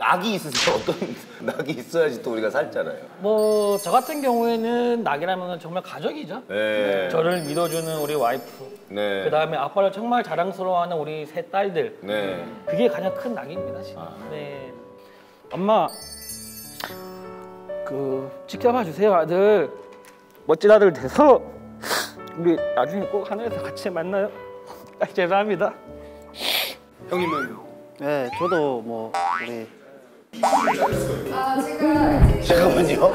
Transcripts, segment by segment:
낙이 있으세요? 어떤 낙이 있어야지 또 우리가 살잖아요. 뭐 저 같은 경우에는 낙이라면 정말 가족이죠. 네. 저를 믿어주는 우리 와이프. 네. 그 다음에 아빠를 정말 자랑스러워하는 우리 세 딸들. 네. 그게 가장 큰 낙입니다, 지금. 아. 네. 엄마, 그 지켜봐 주세요, 아들. 멋진 아들 돼서 우리 나중에 꼭 하늘에서 같이 만나요. 아, 죄송합니다. 형님은 네, 저도 뭐 우리 아, 제가 잠깐만요.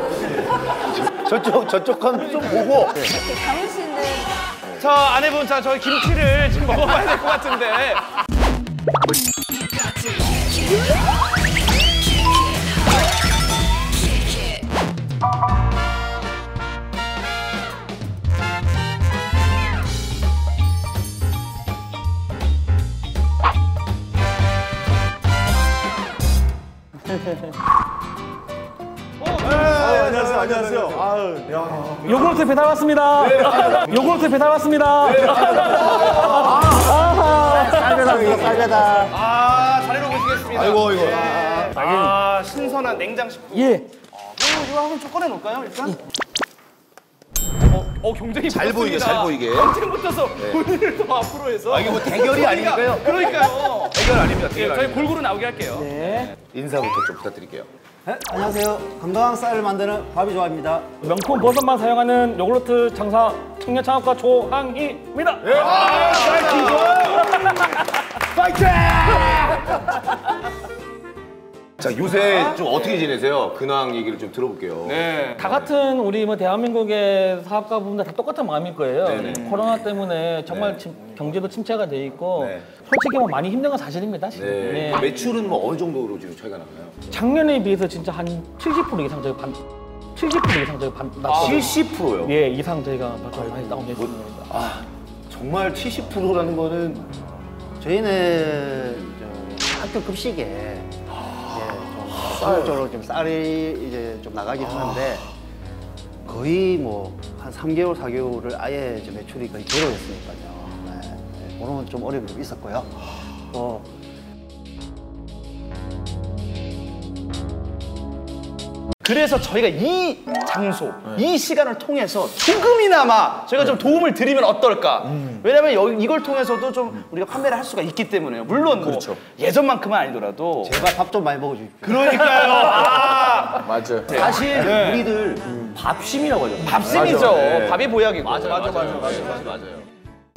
저- 저쪽 저쪽 건 좀 보고. 저 아내분 자 저희 김치를 지금 먹어봐야 될 것 같은데 안녕하세요, 안녕하세요. 아유, 야. 요구르트 배달 왔습니다. 요구르트 배달 왔습니다. 쌀배다 쌀배다 아 자리로 모시겠습니다 아이고, 이거. 아 신선한 냉장식품 예. 이거, 이거 한번 좀 꺼내놓을까요 일단? 어, 어 경쟁이 잘 보이게. 잘 보이게. 경쟁 붙어서 본인을 더 앞으로 해서 아, 이게 뭐 대결이 아니니까요. 그러니까요 대결 아닙니다. 예, 대결 저희 아닙니다. 골고루 나오게 할게요 네. 인사부터 좀 부탁드릴게요. 네, 안녕하세요 건강한 쌀을 만드는 밥이 좋아입니다 명품 버섯만 사용하는 요구르트 장사 청년 창업가 조항희입니다. 자 요새 좀 어떻게 지내세요? 근황 얘기를 좀 들어볼게요. 네. 다 같은 우리 뭐 대한민국의 사업가 분들 다 똑같은 마음일 거예요. 네네. 코로나 때문에 정말 침- 경제도 침체가 돼 있고 네. 솔직히 뭐 많이 힘든 건 사실입니다. 지금. 네. 네. 매출은 뭐 어느 정도로 지금 차이가 나나요? 작년에 비해서 진짜 한 70% 이상 저희 반 70% 이상 저희 반 아, 낮- 70%요. 예 이상 저희가 좀 많이 다운됐습니다. 아 정말 70%라는 거는 저희는 저 학교 급식에 예, 좀 전국적으로 좀 쌀이 이제 좀 나가긴 하는데 거의 뭐한 3개월, 4개월을 아예 이제 매출이 거의 제로였으니까요. 네, 네, 그런 좀 어려움이 좀 있었고요. 또 그래서 저희가 이 장소, 이 시간을 통해서 조금이나마 저희가 좀 도움을 드리면 어떨까? 왜냐면 여- 이걸 통해서도 좀 우리가 판매를 할 수가 있기 때문에요. 물론 뭐 예전만큼은 아니더라도 제발 밥좀 많이 먹어주십시오. 그러니까요. 아, 맞아요. 사실 우리들 밥심이라고 하죠. 밥심이죠. 네. 밥이 보약이고. 맞아요, 맞아요, 맞아요, 맞아요, 맞아요.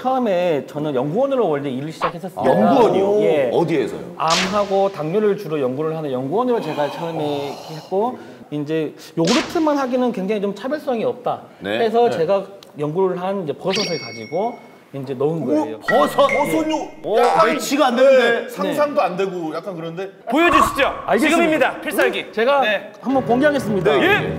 처음에 저는 연구원으로 원래 일을 시작했었어요. 연구원이요? 예. 어디에서요? 암하고 당뇨를 주로 연구를 하는 연구원으로 제가 처음에 했고 이제 요구르트만 하기는 굉장히 좀 차별성이 없다. 네. 해서 제가 연구를 한 이제 버섯을 가지고 이제 넣은 거예요. 버섯. 버섯 요? 약간 매치가 안 되는데. 네, 상상도 안 되고 약간 그런데. 보여주시죠. 알겠습니다. 지금입니다. 필살기. 제가 네. 한번 공개하겠습니다. 예.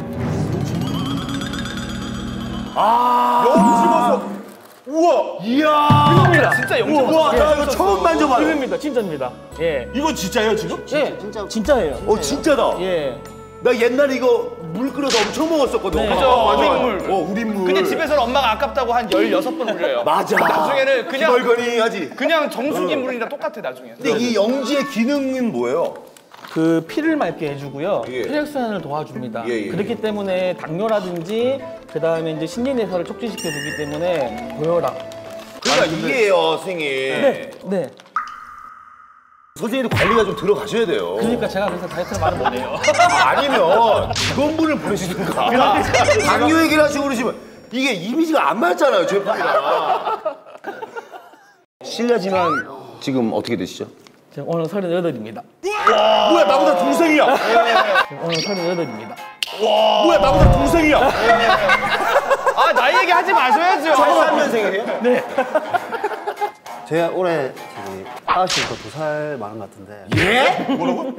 영지버섯. 우와, 이야. 진짜 영점. 우와, 나 이거 처음 만져봐요. 이겁니다. 진짜입니다. 예. 이거 진짜예요, 지금? 예. 진짜 진짜예요. 어 진짜다. 예. 나 옛날에 이거 물 끓여서 엄청 먹었었거든. 네. 그죠, 어, 맞아, 우린물. 맞아. 어, 우린 물. 근데 집에서는 엄마가 아깝다고 한 16번 울려요. 맞아. 나중에는 그냥 멀거니 하지. 그냥 정수기 물이랑 똑같아 나중에. 근데 이 영지의 기능은 뭐예요? 그 피를 맑게 해주고요. 예. 혈액순환을 도와줍니다. 예, 예. 그렇기 때문에 당뇨라든지 그 다음에 이제 신진대사를 촉진시켜주기 때문에 고혈압. 그러니까 이게요, 선생님. 네. 네. 선생님도 관리가 좀 들어가셔야 돼요. 그러니까 제가 그래서 다이어트를 많이 못해요. 아니면 직원분을 보내시든가. 당뇨 얘기를 하시고 그러시면 이게 이미지가 안 맞잖아요, 제품이랑. 실례지만 지금 어떻게 되시죠? 제가 오늘 38입니다. 뭐야, 나보다 동생이야. 오늘 38입니다. 뭐야, 나보다 동생이야. 아 나이 얘기 하지 마셔야죠. 83년생이에요? 제가 올해 저기 아홉시부터 두살 많은 것 같은데 예? 뭐라고?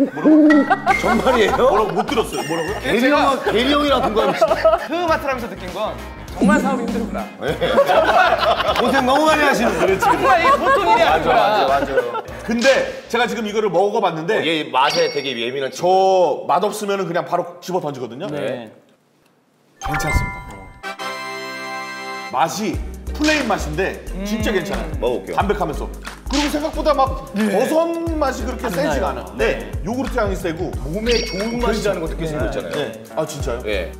정말이에요? 뭐라고? 못 들었어요. 뭐라고요? 대리 형, 대리 형이랑 동갑이시죠? 흐마트를 하면서 느낀 건 정말 사업이 힘들구나. 고생 너무 많이 하시는 지금. 정말 이게 보통 일이 아니구나. 맞아요. 근데 제가 지금 이거를 먹어봤는데 얘 맛에 되게 예민한 친구. 저 맛없으면 그냥 바로 집어 던지거든요. 네. 괜찮습니다. 맛이 plain 맛인데 진짜 괜찮아요. 먹어볼게요. 담백하면서. 그리고 생각보다 막 버섯 맛이 그렇게 세지가 않아. 네. 요구르트 향이 세고 몸에 좋은 맛이라는 거 느낄 수 있잖아요. 네. 아 진짜요? 예.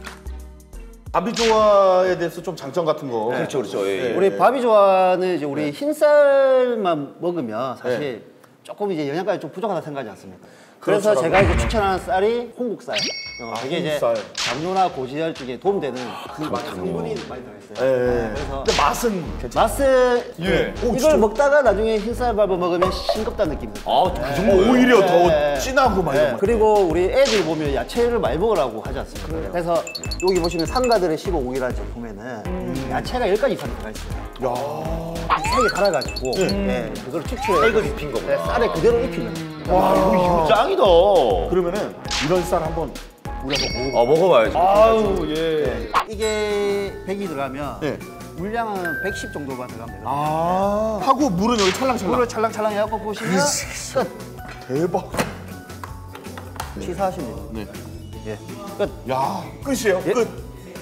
아비조아에 대해서 좀 장점 같은 거. 그렇죠, 그렇죠. 예. 우리 바비조아는 이제 우리 흰쌀만 먹으면 사실 조금 이제 영양가가 좀 부족하다 생각하지 않습니까? 그래서 제가 이제 추천하는 쌀이 홍국쌀. 어, 이게 이제 홍국쌀. 당뇨나 고지혈증에 도움되는 그 성분이 많이 들어있어요. 예. 그래서 근데 맛은 괜찮아요. 맛은 예. 오, 이걸 진짜. 먹다가 나중에 흰쌀 밥을 먹으면 싱겁다는 느낌입니다. 아, 그 어, 정도예요? 오히려 네. 더 진하고 막 네, 이런 거. 그리고 우리 애들 보면 야채를 많이 먹으라고 하지 않습니까? 그래서 여기 보시면 상가들의 15오기라는 제품에는 야채가 10가지 이상 들어가 있어요. 세게 갈아가지고 네, 그걸 추출해 쌀을 입힌 거구나. 네, 쌀에 그대로 입히는 거예요. 와, 이거 짱이다. 그러면은 이런 쌀 한번 우리 한번 먹어. 아, 먹어봐야지. 아우 예. 이게 100이 들어가면 네. 물량은 110 정도만 들어가면 되거든요. 아. 하고 물은 여기 찰랑찰랑. 물을 찰랑찰랑 해갖고 보시면 끝! 대박. 취사하시면 됩니다. 예. 끝! 야 끝이에요. 끝.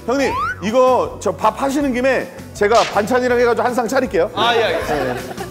형님 이거 저 밥 하시는 김에 제가 반찬이랑 해가지고 한 상 차릴게요. 아예 알겠습니다.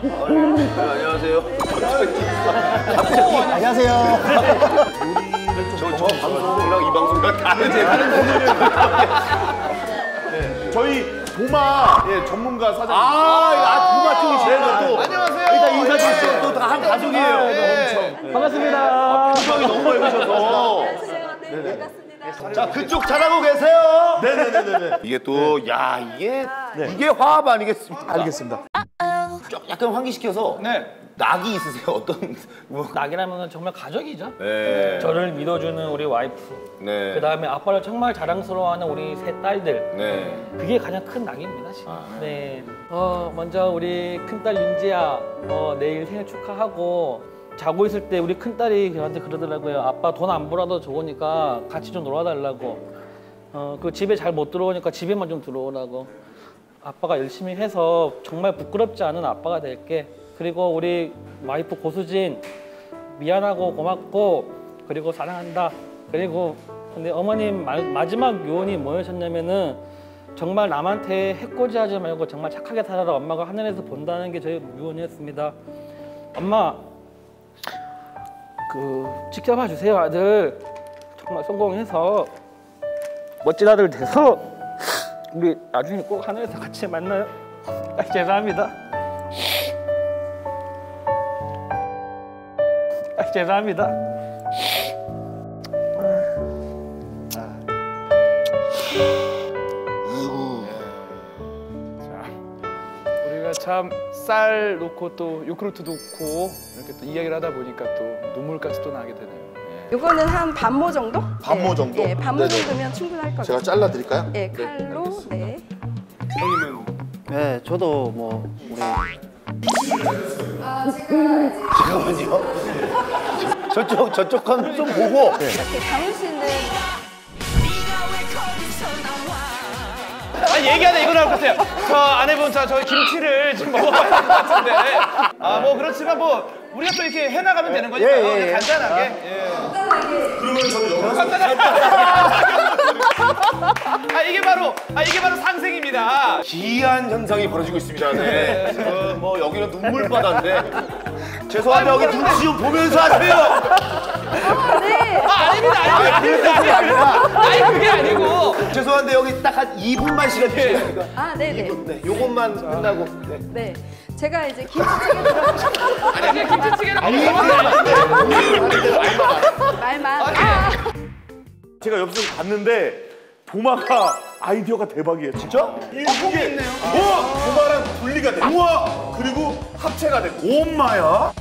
안녕하세요. 안녕하세요. 저, 저 방송이랑 이 방송이랑 다르지. 저희 도마 예, 전문가 사장. 아, 아, 부마 쪽이시네요, 또. 안녕하세요. 일단 인사 주시죠. 또다 한 가족이에요. 반갑습니다. 표정이 너무 밝으셔서. 네, 반갑습니다. 자, 그쪽 잘하고 계세요. 네네네네. 이게 또, 야, 이게, 이게 화합 아니겠습니까? 알겠습니다. 좀 약간 환기시켜서. 네. 낙이 있으세요? 어떤, 뭐. 낙이라면 정말 가족이죠. 네. 저를 믿어주는 우리 와이프. 네. 그 다음에 아빠를 정말 자랑스러워하는 우리 세 딸들. 네. 그게 가장 큰 낙입니다, 지금. 아. 네. 어, 먼저 우리 큰딸 윤지야, 어, 내일 생일 축하하고 자고 있을 때 우리 큰딸이 저한테 그러더라고요. 아빠 돈 안 벌어도 좋으니까 같이 좀 놀아달라고. 어, 그 집에 잘 못 들어오니까 집에만 좀 들어오라고. 아빠가 열심히 해서 정말 부끄럽지 않은 아빠가 될게. 그리고 우리 와이프 고수진 미안하고 고맙고 그리고 사랑한다. 그리고 근데 어머님 마, 마지막 유언이 뭐였었냐면은 정말 남한테 해코지하지 말고 정말 착하게 살아라 엄마가 하늘에서 본다는 게 저희 유언이었습니다. 엄마 그 지켜봐 주세요 아들 정말 성공해서 멋진 아들 돼서 우리 나중에 꼭 하늘에서 같이 만나요. 아, 죄송합니다. 아, 죄송합니다. 우리가 참 쌀 놓고 또 요크루트 놓고 이렇게 또 이야기를 하다 보니까 또 눈물까지 또 나게 되네요. 예. 요거는 한 반모 정도? 반모 네, 정도? 예, 반모 네네. 정도면 충분할 것 제가 같아요. 잘라 드릴까요? 예, 칼로 네. 네, 저도 뭐 우리 아, 지금 잠깐만요. 저쪽, 저쪽 건 좀 보고. 이렇게 강훈 씨는 아 얘기하다 이거 나올 것 같아요. 저 아내분 저 저희 김치를 좀 먹어봐야 될 것 같은데. 아 뭐 그렇지만 뭐 우리가 또 이렇게 해나가면 되는 거니까요. 예, 예, 예. 간단하게. 예. 그러면 저는 여기서 간단하게. 아 이게 바로 아 이게 바로 상생입니다. 기이한 현상이 벌어지고 있습니다. 네. 지금 뭐 여기는 눈물 바다인데. 죄송한데 여기 눈치 좀 보면서 하세요. 아, 네. 아 아닙니다 아닙니다 아닙니다. 아니 그게 아니고. 죄송한데 여기 딱 한 2분만 시간 주시겠습니까? 아, 네, 네. 네, 요것만 끝나고. 네. 네. 제가 이제 김치찌개 들어 아니 김치찌개는 말만. 아, 제가 옆에서 봤는데 도마가 아이디어가 대박이에요. 진짜? 이게 있네요. 어, 도마랑 분리가 돼. 우와! 그리고 합체가 돼. 엄마야?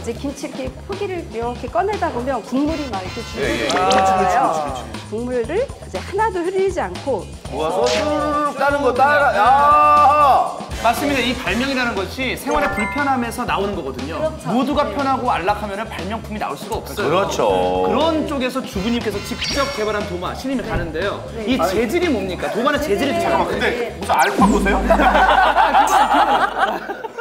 이제 김치 이렇게 포기를 이렇게 꺼내다 보면 국물이 막 이렇게 예, 예. 줄줄 흘러요. 국물을 이제 하나도 흐리지 않고 모아서 쭉 따는 거 따라. 야! 맞습니다. 이 발명이라는 것이 생활의 불편함에서 나오는 거거든요. 그렇죠. 모두가 네. 편하고 안락하면 발명품이 나올 수가 없어요. 그렇죠. 그런 쪽에서 주부님께서 직접 개발한 도마 신임이 가는데요. 네. 이 재질이 뭡니까? 도마는 재질이 잠깐만. 근데 무슨 알파 보세요?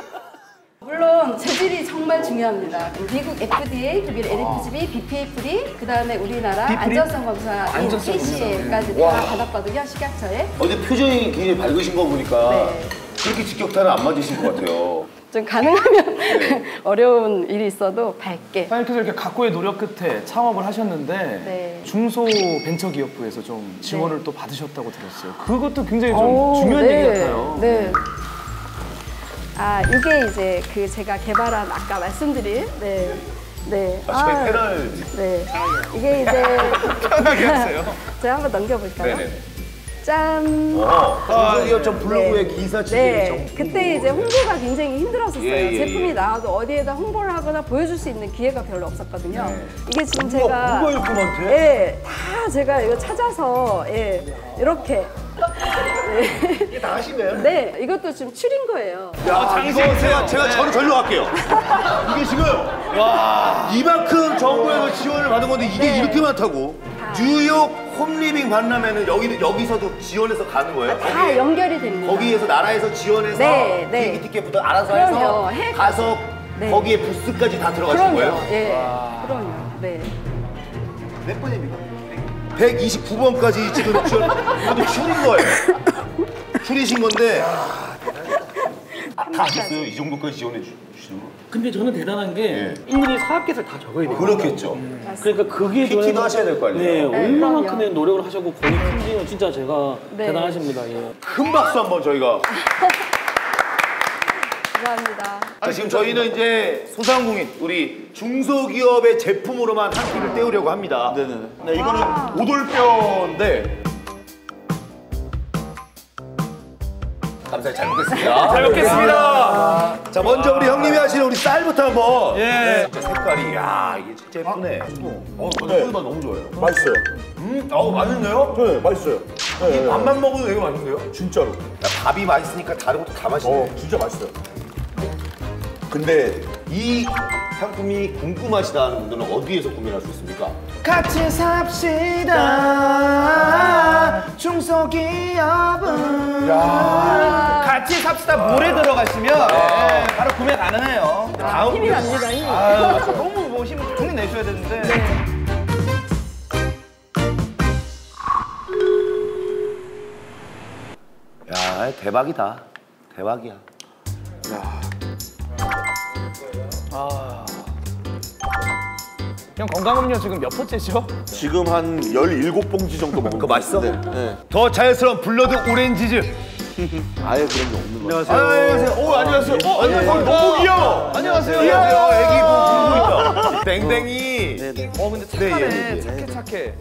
물론 재질이 정말 중요합니다. 미국 FDA, 그리고 NFPB, BPA-free, 그 다음에 우리나라 안전성 검사 안전성 ACA까지 다 받았거든요, 식약처에. 어, 근데 표정이 굉장히 밝으신 거 보니까 네. 그렇게 직격탄은 안 맞으신 것 같아요. 좀 가능하면 어려운 일이 있어도 밝게. 사장님께서 이렇게 각고의 노력 끝에 창업을 하셨는데 네. 중소벤처기업부에서 좀 지원을 또 받으셨다고 들었어요. 그것도 굉장히 좀 오, 중요한 네, 얘기 같아요. 네. 아, 이게 이제 그 제가 개발한 아까 말씀드린 네. 네. 아, 저희 패널 네. 이게 이제 편하게 하세요. 제가 한번 넘겨볼까요? 네네. 짠. 어, 중소기업 전 블로그에 기사 치기 네, 정 그때 이제 홍보가 굉장히 힘들었었어요. 예, 예, 제품이 예. 나와도 어디에다 홍보를 하거나 보여줄 수 있는 기회가 별로 없었거든요. 네. 이게 지금 제가 뭐가 이렇게 많대? 예, 다 제가 이거 찾아서 예, 이렇게 이게 다 거예요? 네, 이것도 지금 추린 거예요. 야, 이거 제가, 제가 저는 절로 갈게요. 이게 지금 와 이만큼 정부에서 지원을 받은 건데 이게 네. 이렇게 많다고? 뉴욕 홈리빙 만나면은 여기 여기서도 지원해서 가는 거예요? 다 거기에- 연결이 됩니다. 거기에서 나라에서 지원해서 네, 네. 비행기 티켓부터 알아서 그럼요. 해서 해- 가서 네. 거기에 부스까지 다 들어가신 그럼요. 거예요? 예, 그럼요. 네. 몇 번입니까? 129번까지 지금 지원 이것도 줄인 거예요. 줄이신 건데 다 하셨어요? 이 정도까지 지원해 주- 주시는 거? 근데 저는 대단한 게 예. 일일이 사업계획을 다 적어야 돼요. 그렇겠죠. 그러니까 그게 PT도 저는- 하셔야 될 거 아니에요? 네, 네, 얼마만큼의 노력을 하셨고 거의 큰지는 진짜 제가 네. 대단하십니다. 예. 큰 박수 한번 저희가. 감사합니다. 자, 지금 저희는 이제 소상공인 우리 중소기업의 제품으로만 한 끼를 때우려고 합니다. 네네. 네, 이거는 오돌뼈인데. 감사히 잘 먹겠습니다. 잘 먹겠습니다. 자, 먼저 우리 형님이 하시는 우리 쌀부터 한번. 예. 네, 진짜 색깔이, 야 이게 진짜 예쁘네. 어, 저는 꿀맛 너무 좋아요. 맛있어요. 음, 어우 맛있네요. 네, 맛있어요. 네, 이 밥만 먹어도 되게 맛있는데요? 진짜로. 야, 밥이 맛있으니까 다른 것도 다 맛있네. 어, 진짜 맛있어요. 근데 이 상품이 궁금하시다는 분들은 어디에서 구매할 수 있습니까? 같이 삽시다. 중소기업은. 같이 삽시다. 물에 들어가시면 예, 바로 구매 가능해요. 다음 힘이 납니다, 힘이. 아, 너무 뭐 힘을 종이 내셔야 되는데. 야 대박이다. 대박이야. 형 건강음료 지금 몇 포째죠? 지금 한 17봉지 정도 먹은 그거 맛있어? 네. 더 자연스러운 blood oranges. 아예 그런 게 없는 거 안녕하세요. 안녕하세요. 오 안녕하세요. 어 안녕하세요. 너무 귀여워. 안녕하세요 안녕하세요. 애기 보고 있다. 땡땡이. 어 근데 착하네 네, 예, 착해 착해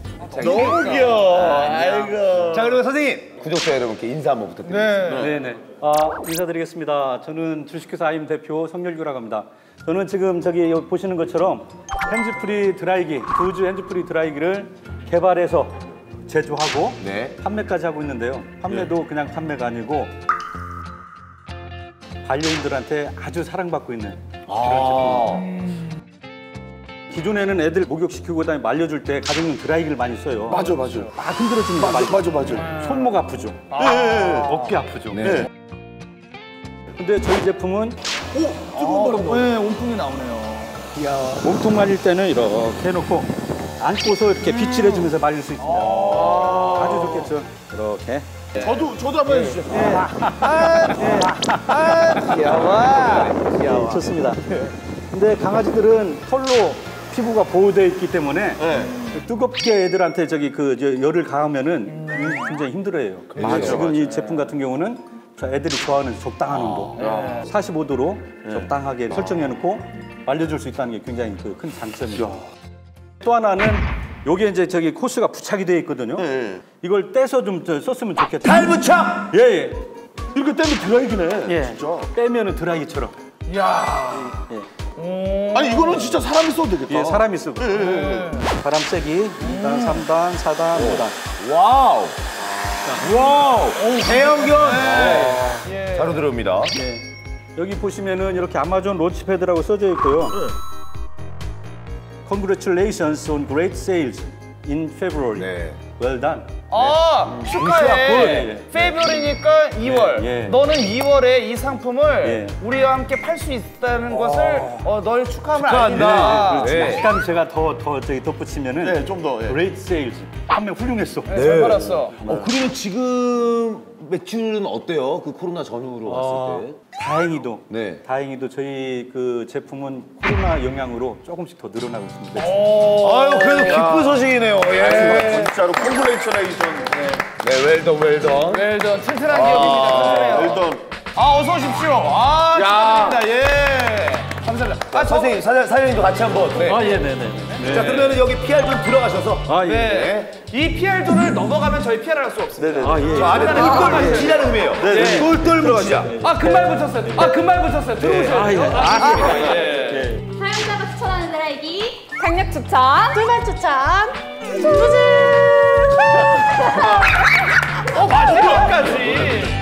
너무 귀여워. 아이고. 자 그리고 선생님 구독자 여러분께 인사 한번 부탁드립니다. 네네. 아, 인사드리겠습니다. 저는 주식회사 아임 대표 성열규라고 합니다. 저는 지금 저기 여기 보시는 것처럼 핸즈프리 드라이기, 두즈 핸즈프리 드라이기를 개발해서 제조하고 네. 판매까지 하고 있는데요. 판매도 그냥 판매가 아니고 반려인들한테 아주 사랑받고 있는 아. 기존에는 애들 목욕시키고 그다음에 말려줄 때 가정용 드라이기를 많이 써요. 맞아, 맞아. 막 흔들어주는 거 맞아, 맞아, 맞아. 손목 아프죠. 네. 어깨 아프죠. 네. 근데 저희 제품은 네 온풍이 나오네요 몸통 말릴 때는 이렇게 해놓고 안고서 이렇게 빗질 해주면서 말릴 수 있습니다. 아주 좋겠죠. 이렇게. 저도, 저도 한번 해주시죠. 귀여워. 좋습니다. 근데 강아지들은 털로 피부가 보호되어 있기 때문에 뜨겁게 애들한테 저기 그저 열을 가하면은 굉장히 힘들어해요. 그래서 지금 이 제품 같은 경우는 저 애들이 좋아하는 적당한 온도, 45도로 적당하게 설정해놓고 말려줄 수 있다는 게 굉장히 그 큰 장점이죠. 또 하나는 요게 이제 저기 코스가 부착이 되어 있거든요. 이걸 떼서 좀저 썼으면 좋겠다. 탈부착. 예, 예. 이렇게 떼면 드라이기네. 예. 진짜. 빼면은 드라이기처럼. 아니, 이거는 진짜 사람이 써도 되겠다. 예, 사람이 쓰고. 바람 세기 2단, 3단, 4단, 5단. 와우. 와우. 대형견. 예. 잘 들어옵니다. 네. 여기 보시면은 이렇게 아마존 Launchpad라고 써져 있고요. Congratulations on great sales in February. 네. Well done. 아 축하해. 예. February니까 2월. 예. 너는 2월에 이 상품을 예. 우리와 함께 팔 수 있다는 것을 어, 널 축하함을 축하한다. 알린다. 그렇지. 네. 약간 제가 더 더 저기 덧붙이면은 네, 좀 더. 예. great sales. 판매 훌륭했어. 네, 잘 팔았어. 어, 그러면 지금 매출은 어때요? 그 코로나 전후로 봤을 때? 다행히도 네. 다행히도 저희 그 제품은 코로나 영향으로 조금씩 더 늘어나고 있습니다. 아유, 그래도 기쁜 소식이네요. 예. 진짜로 콩글레이셔네이션. 네, 웰던, 웰던. 웰던 튼튼한 기업입니다. 튼튼해요. 일단 아 어서 오십시오. 아 야. 축하드립니다. 예. 아 저, 선생님, 사장, 사장님도 같이 한번. 네. 아, 예, 네, 네. 자, 그러면 여기 PR 좀 들어가셔서. 아 예. 네. 이 PR도를 넘어가면 저희 PR 할수 없습니다. 네네. 아 예. 저 안에 똘똘 묻히자는 의미예요. 네. 똘똘 묻히자. 아 금발 붙였어요. 아 금발 붙였어요. 들어오세요. 아 예. 아, 예. 사용자가 추천하는 드라이기 강력 추천. 둘만 추천 어 마지막까지.